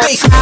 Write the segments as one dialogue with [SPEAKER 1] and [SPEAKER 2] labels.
[SPEAKER 1] Peace.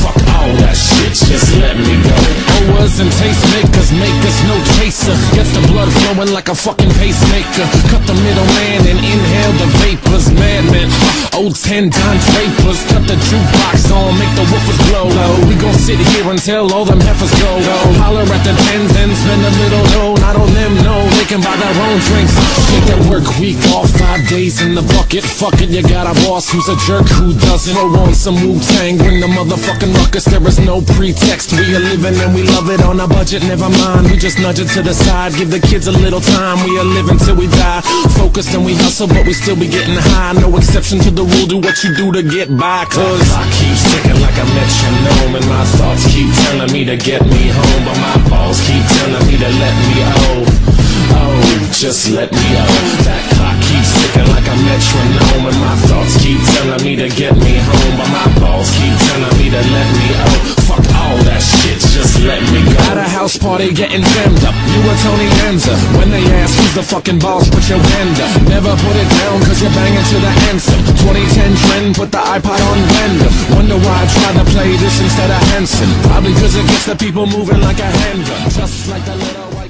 [SPEAKER 1] All that shit, just let me go. Owers and tastemakers make us no chaser. Gets the blood flowing like a fucking pacemaker. Cut the middleman and inhale the vapors. Madman, uh, old ten Don Drapers. Cut the jukebox on, make the woofers blow. We gon' sit here until all them heifers go. Holler at the tens and spend a they can their own drinks. Take that work week off, five days in the bucket. Fuck it, you got a boss who's a jerk who doesn't. Throw on some Wu Tang, bring the motherfucking ruckus. There is no pretext. We are living and we love it on a budget. Never mind, we just nudge it to the side. Give the kids a little time. We are living till we die. Focused and we hustle, but we still be getting high. No exception to the rule. Do what you do to get by. Cause I keep ticking like a metronome, and my thoughts keep telling me to get me home, but my balls keep telling me to let me oh. Just let me out. That clock keeps ticking like a metronome, and my thoughts keep telling me to get me home, but my balls keep telling me to let me out. Fuck all that shit, just let me go. At a house party getting jammed up, you were Tony Danza. When they ask who's the fucking boss, put your hand up. Never put it down, cause you're banging to the anthem. 2010 trend, put the iPod on random. Wonder why I tried to play this instead of Hanson. Probably cause it gets the people moving like a handgun. Just like the little